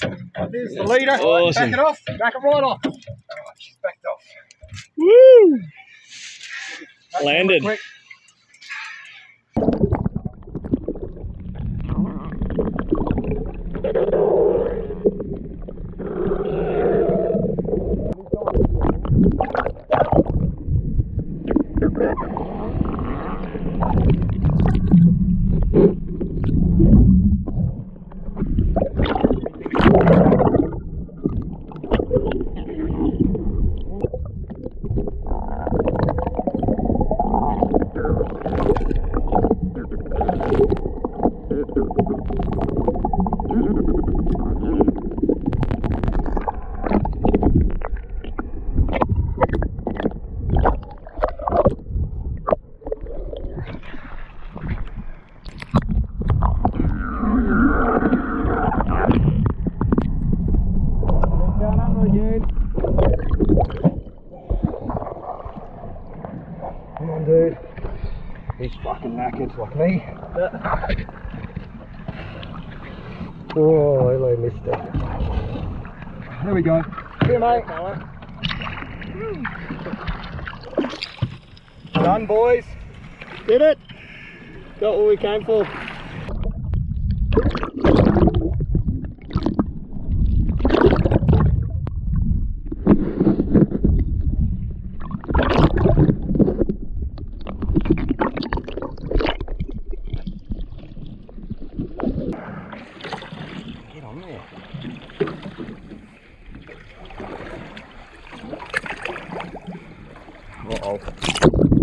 There's the leader. Awesome. Back it off. Back it right off. Oh, she's backed off. Woo! Back Landed. Down again. Come on, dude. He's fucking knackered like me. Oh, hello, mister. There we go. Here, mate. Done, boys. Did it? Got what we came for. Uh oh.